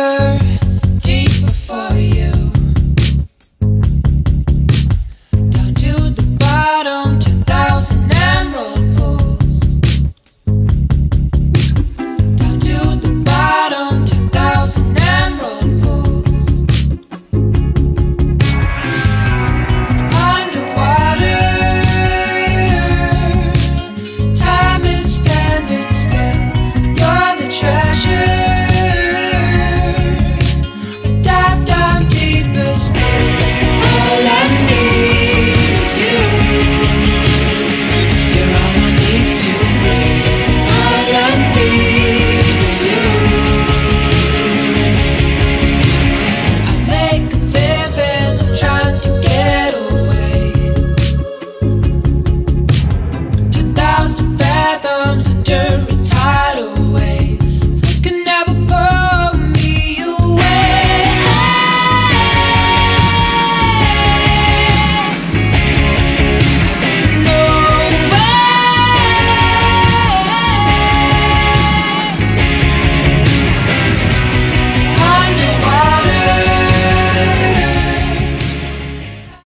paper